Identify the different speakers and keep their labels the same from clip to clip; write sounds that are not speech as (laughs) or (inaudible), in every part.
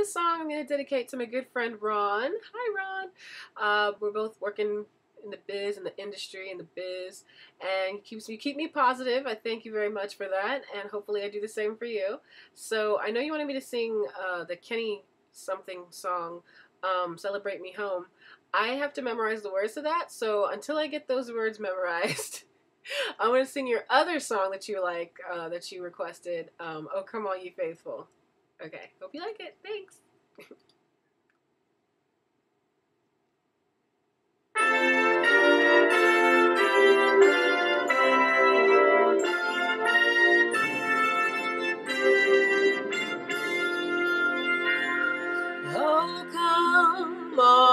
Speaker 1: this song I'm going to dedicate to my good friend Ron. Hi, Ron. Uh, we're both working in the biz, in the industry, in the biz, and keeps me keep me positive. I thank you very much for that, and hopefully I do the same for you. So I know you wanted me to sing uh, the Kenny something song, um, "Celebrate Me Home." I have to memorize the words to that, so until I get those words memorized. (laughs) I'm gonna sing your other song that you like, uh, that you requested. Um, oh, come All you faithful. Okay, hope you like it. Thanks. Oh, come, all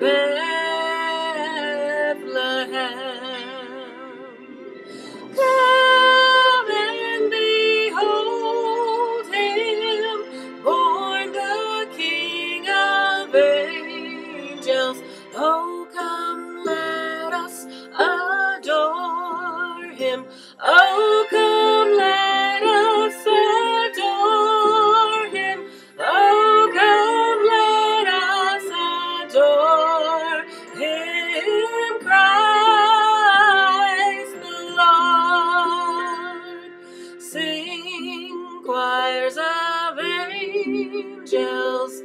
Speaker 1: Bethlehem. Come and behold him, born the King of angels. Oh, come, let us adore him. Oh, come, angels,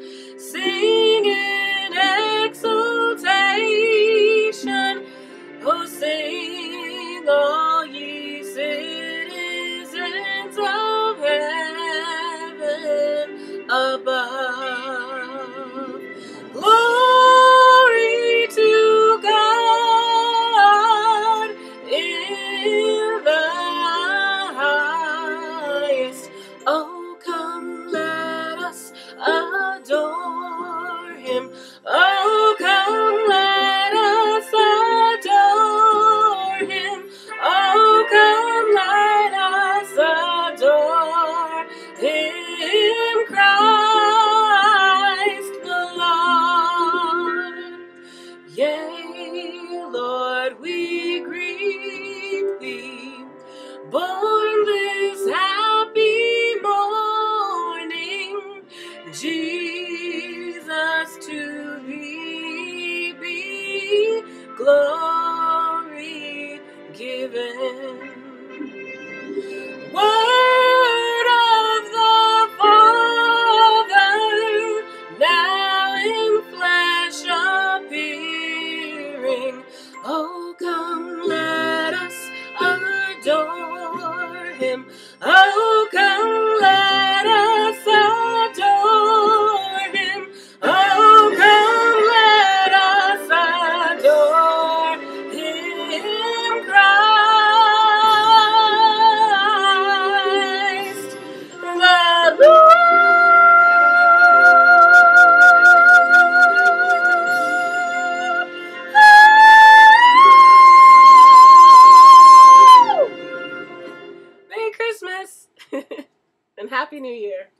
Speaker 1: Yea, Lord, we greet thee, born this happy morning, Jesus, to thee be glory him. Happy New Year.